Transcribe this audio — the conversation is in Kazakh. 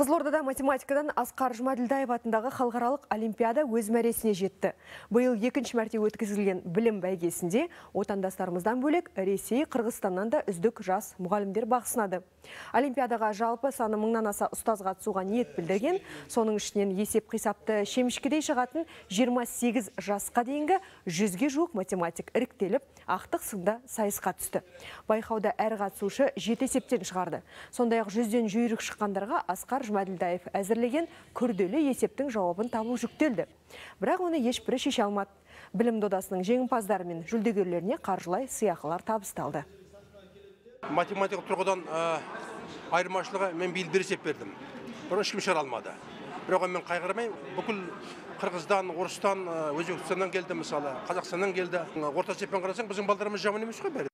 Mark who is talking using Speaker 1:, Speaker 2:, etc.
Speaker 1: Қызылордада математикадан Асқар Жұмаділдаев атындағы халықаралық олимпиада өз мәресіне жетті. Биыл екінші мәрте өткізілген білім бәйгесінде отандастарымыздан бөлек Ресей, Қырғызстаннан да үздік жас мұғалімдер бақ сынады. Олимпиадаға жалпы саны мыңнан аса ұстаз қатысуға ниет білдірген, соның ішінен есеп қисапты шемішкедей шығатын 28 жасқа дейінгі жүзге жуық математик іріктеліп, ақтық сында сайысқа түсті. Байқауда әр қатысушы жеті есептен шығарды. Сондай-ақ жүзден жүйрік шыққандарға Асқар Жұмаділдаев әзірлеген күрделі есептің жауабын табу жүктелді. Бірақ оны ешбірі шеше алмады. Білім додасының жеңімпаздары мен жүлдегерлеріне қаржылай сыйақылар табысталды.
Speaker 2: Математика тұрғыдан айырмашылығы мен бір есеп бердім. Оны ешкім шығара алмады. Бірақ мен қайғырмаймын бүкіл қырғыздан орыстан өзбекстаннан келді мысалы қазақстаннан келді. Орта есеппен қарасаң біздің балдарымыз жаман емес қой бәрі.